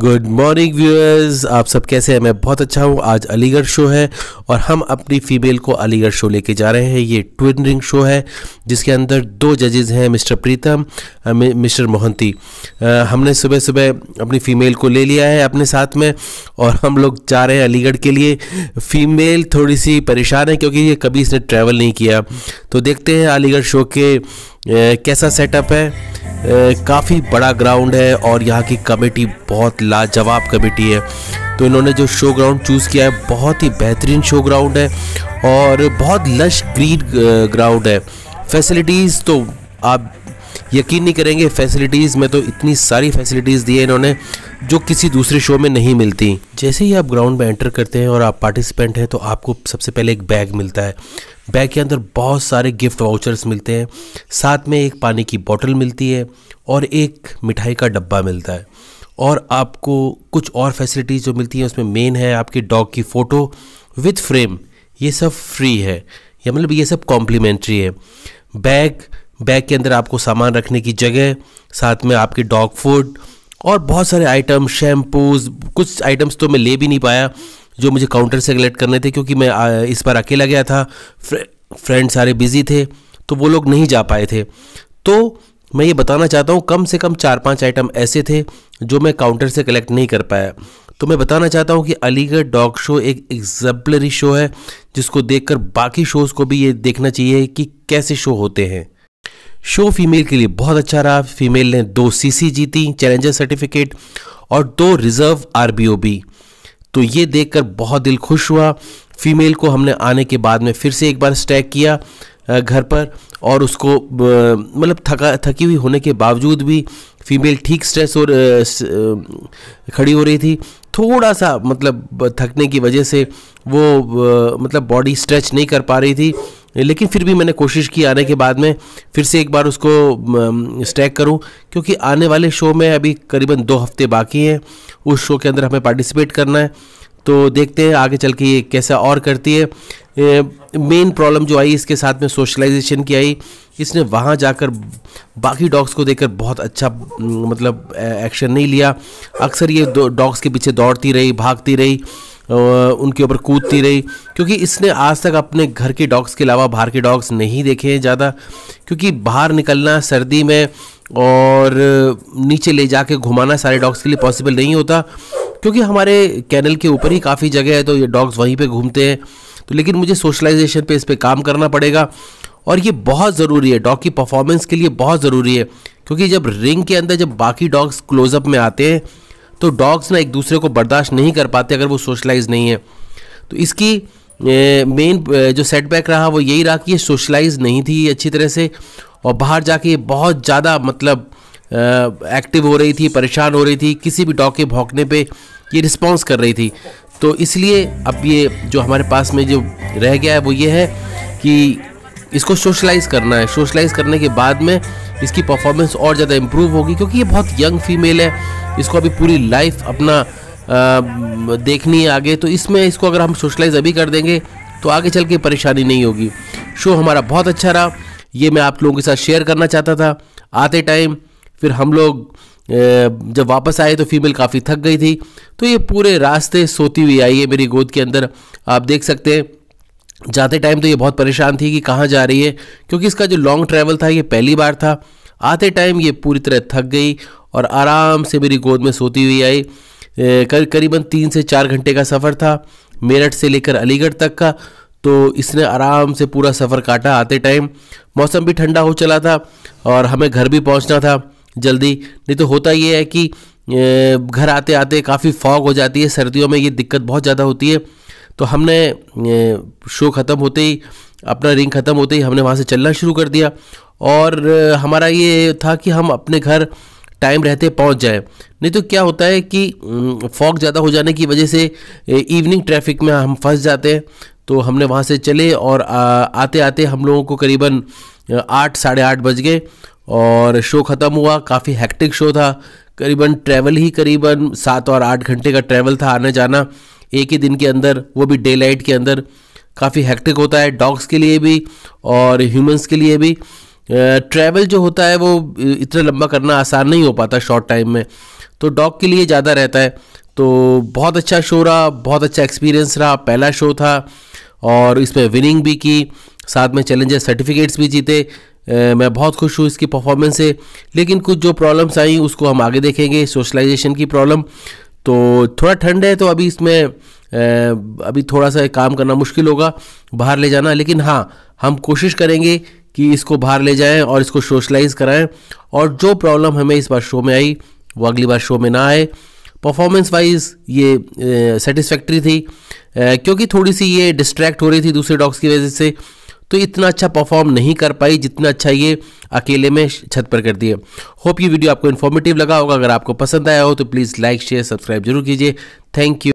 Good morning viewers आप सब कैसे हैं? मैं बहुत अच्छा हूँ। आज अलीगढ़ शो है और हम अपनी फीमेल को अलीगढ़ शो लेके जा रहे हैं। ये ट्विन रिंग शो है, जिसके अंदर दो जजेस हैं, मिस्टर प्रीतम मिस्टर मोहंती। हमने सुबह सुबह अपनी फ़ीमेल को ले लिया है अपने साथ में और हम लोग जा रहे हैं अलीगढ़ के लिए। फ़ीमेल थोड़ी सी परेशान है क्योंकि ये कभी इसने ट्रैवल नहीं किया। तो देखते हैं अलीगढ़ शो के कैसा सेटअप है। काफ़ी बड़ा ग्राउंड है और यहाँ की कमेटी बहुत लाजवाब कमेटी है। तो इन्होंने जो शो ग्राउंड चूज़ किया है, बहुत ही बेहतरीन शो ग्राउंड है और बहुत लश ग्रीन ग्राउंड है। फैसिलिटीज़ तो आप यकीन नहीं करेंगे फैसिलिटीज़ में तो इतनी सारी फैसिलिटीज़ दी है इन्होंने जो किसी दूसरे शो में नहीं मिलती। जैसे ही आप ग्राउंड में एंटर करते हैं और आप पार्टिसिपेंट हैं तो आपको सबसे पहले एक बैग मिलता है। बैग के अंदर बहुत सारे गिफ्ट वाउचर्स मिलते हैं। साथ में एक पानी की बोतल मिलती है और एक मिठाई का डब्बा मिलता है। और आपको कुछ और फैसिलिटीज़ जो मिलती हैं, उसमें मेन है आपके डॉग की फ़ोटो विथ फ्रेम। ये सब फ्री है। या मतलब ये सब कॉम्प्लीमेंट्री है। बैग बैग के अंदर आपको सामान रखने की जगह, साथ में आपके डॉग फ़ूड और बहुत सारे आइटम, शैम्पूज, कुछ आइटम्स तो मैं ले भी नहीं पाया। जो मुझे काउंटर से कलेक्ट करने थे क्योंकि मैं इस बार अकेला गया था फ्रे, फ्रेंड सारे बिज़ी थे तो वो लोग नहीं जा पाए थे। तो मैं ये बताना चाहता हूँ कम से कम चार पाँच आइटम ऐसे थे जो मैं काउंटर से कलेक्ट नहीं कर पाया। तो मैं बताना चाहता हूँ कि अलीगढ़ डॉग शो एक एग्जाम्पलरी शो है जिसको देखकर बाकी शोज़ को भी ये देखना चाहिए कि कैसे शो होते हैं। शो फीमेल के लिए बहुत अच्छा रहा। फीमेल ने दो सीसी जीती चैलेंजर सर्टिफिकेट और दो रिज़र्व आरबीओबी तो ये देखकर बहुत दिल खुश हुआ। फीमेल को हमने आने के बाद में फिर से एक बार स्टैक किया घर पर और उसको मतलब थका, थकी हुई होने के बावजूद भी फीमेल ठीक स्ट्रेस और खड़ी हो रही थी। थोड़ा सा मतलब थकने की वजह से वो मतलब बॉडी स्ट्रेच नहीं कर पा रही थी। लेकिन फिर भी मैंने कोशिश की आने के बाद में फिर से एक बार उसको स्टैक करूँ, क्योंकि आने वाले शो में अभी करीबन दो हफ़्ते बाकी हैं। उस शो के अंदर हमें पार्टिसिपेट करना है। तो देखते हैं आगे चल के ये कैसा और करती है। मेन प्रॉब्लम जो आई, इसके साथ में सोशलाइजेशन की आई, इसने वहाँ जाकर बाकी डॉग्स को देखकर बहुत अच्छा मतलब एक्शन नहीं लिया। अक्सर ये डॉग्स के पीछे दौड़ती रही, भागती रही। उनके ऊपर कूदती रही। क्योंकि इसने आज तक अपने घर के डॉग्स के अलावा बाहर के डॉग्स नहीं देखे हैं ज़्यादा। क्योंकि बाहर निकलना, सर्दी में और नीचे ले जाके घुमाना सारे डॉग्स के लिए पॉसिबल नहीं होता। क्योंकि हमारे कैनल के ऊपर ही काफ़ी जगह है तो ये डॉग्स वहीं पे घूमते हैं। तो लेकिन मुझे सोशलाइजेशन पे इस पर काम करना पड़ेगा। और ये बहुत ज़रूरी है, डॉग की परफॉर्मेंस के लिए बहुत ज़रूरी है। क्योंकि जब रिंग के अंदर जब बाकी डॉग्स क्लोजअप में आते हैं तो डॉग्स ना एक दूसरे को बर्दाश्त नहीं कर पाते अगर वो सोशलाइज नहीं है। तो इसकी मेन जो सेटबैक रहा, वो यही रहा कि ये सोशलाइज नहीं थी अच्छी तरह से और बाहर जाके बहुत ज़्यादा मतलब एक्टिव हो रही थी, परेशान हो रही थी, किसी भी डॉग के भौंकने पे ये रिस्पॉन्स कर रही थी। तो इसलिए अब ये जो हमारे पास में जो रह गया है, वो ये है कि इसको सोशलाइज करना है। सोशलाइज करने के बाद में इसकी परफॉर्मेंस और ज़्यादा इम्प्रूव होगी क्योंकि ये बहुत यंग फीमेल है। इसको अभी पूरी लाइफ अपना अ, देखनी है आगे। तो इसमें इसको अगर हम सोशलाइज अभी कर देंगे तो आगे चल के परेशानी नहीं होगी। शो हमारा बहुत अच्छा रहा। ये मैं आप लोगों के साथ शेयर करना चाहता था। आते टाइम फिर हम लोग जब वापस आए तो फीमेल काफ़ी थक गई थी। तो ये पूरे रास्ते सोती हुई आई है मेरी गोद के अंदर। आप देख सकते हैं जाते टाइम तो ये बहुत परेशान थी कि कहाँ जा रही है क्योंकि इसका जो लॉन्ग ट्रैवल था ये पहली बार था। आते टाइम ये पूरी तरह थक गई और आराम से मेरी गोद में सोती हुई आई। कर, करीबन तीन से चार घंटे का सफ़र था मेरठ से लेकर अलीगढ़ तक का। तो इसने आराम से पूरा सफ़र काटा आते टाइम मौसम भी ठंडा हो चला था और हमें घर भी पहुँचना था जल्दी। नहीं तो होता ये है कि घर आते आते काफ़ी फॉग हो जाती है सर्दियों में ये दिक्कत बहुत ज़्यादा होती है। तो हमने शो ख़त्म होते ही, अपना रिंग ख़त्म होते ही हमने वहाँ से चलना शुरू कर दिया। और, हमारा ये था कि हम अपने घर टाइम रहते पहुँच जाए। नहीं तो क्या होता है कि फॉग ज़्यादा हो जाने की वजह से इवनिंग ट्रैफ़िक में हम फंस जाते हैं। तो हमने वहाँ से चले और आते आते हम लोगों को करीबन आठ, साढ़े आठ बज गए। और शो ख़त्म हुआ, काफ़ी हैक्टिक शो था। करीबन ट्रैवल ही करीबन सात और आठ घंटे का ट्रैवल था आने जाना एक ही दिन के अंदर, वो भी डे लाइट के अंदर, काफ़ी हेक्टिक होता है डॉग्स के लिए भी और ह्यूमंस के लिए भी। ट्रैवल जो होता है, वो इतना लंबा करना आसान नहीं हो पाता शॉर्ट टाइम में। तो डॉग के लिए ज़्यादा रहता है। तो बहुत अच्छा शो रहा, बहुत अच्छा एक्सपीरियंस रहा, पहला शो था और इसमें विनिंग भी की, साथ में चैलेंजर सर्टिफिकेट्स भी जीते। मैं बहुत खुश हूँ इसकी परफॉर्मेंस से। लेकिन कुछ जो प्रॉब्लम्स आई, उसको हम आगे देखेंगे सोशलाइजेशन की प्रॉब्लम तो थोड़ा ठंड है तो अभी इसमें अभी थोड़ा सा काम करना मुश्किल होगा, बाहर ले जाना। लेकिन हाँ हम कोशिश करेंगे कि इसको बाहर ले जाएँ और इसको सोशलाइज कराएँ। और जो प्रॉब्लम हमें इस बार शो में आई, वो अगली बार शो में ना आए। परफॉर्मेंस वाइज ये सेटिस्फैक्ट्री थी। क्योंकि थोड़ी सी ये डिस्ट्रैक्ट हो रही थी दूसरे डॉग्स की वजह से। तो इतना अच्छा परफॉर्म नहीं कर पाई जितना अच्छा ये अकेले में छत पर कर दिए। होप ये वीडियो आपको इन्फॉर्मेटिव लगा होगा। अगर आपको पसंद आया हो तो प्लीज़ लाइक शेयर सब्सक्राइब ज़रूर कीजिए। Thank you